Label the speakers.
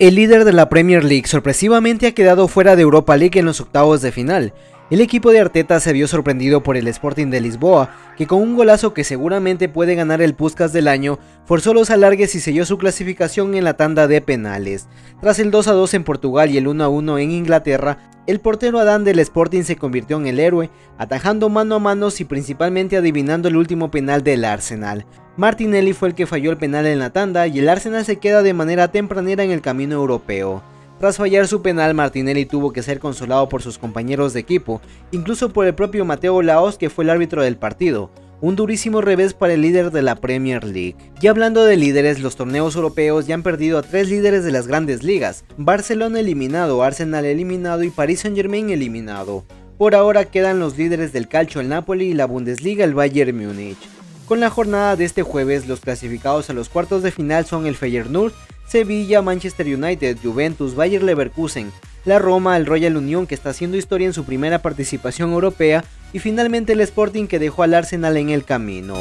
Speaker 1: El líder de la Premier League sorpresivamente ha quedado fuera de Europa League en los octavos de final. El equipo de Arteta se vio sorprendido por el Sporting de Lisboa, que con un golazo que seguramente puede ganar el Puskas del año, forzó los alargues y selló su clasificación en la tanda de penales. Tras el 2 a 2 en Portugal y el 1 a 1 en Inglaterra, el portero Adán del Sporting se convirtió en el héroe, atajando mano a mano y principalmente adivinando el último penal del Arsenal. Martinelli fue el que falló el penal en la tanda y el Arsenal se queda de manera tempranera en el camino europeo. Tras fallar su penal, Martinelli tuvo que ser consolado por sus compañeros de equipo, incluso por el propio Mateo Laos que fue el árbitro del partido. Un durísimo revés para el líder de la Premier League. Y hablando de líderes, los torneos europeos ya han perdido a tres líderes de las grandes ligas. Barcelona eliminado, Arsenal eliminado y Paris Saint Germain eliminado. Por ahora quedan los líderes del calcio el Napoli y la Bundesliga el Bayern Múnich. Con la jornada de este jueves, los clasificados a los cuartos de final son el Feyenoord, Sevilla, Manchester United, Juventus, Bayer Leverkusen, la Roma, el Royal Union que está haciendo historia en su primera participación europea y finalmente el Sporting que dejó al Arsenal en el camino.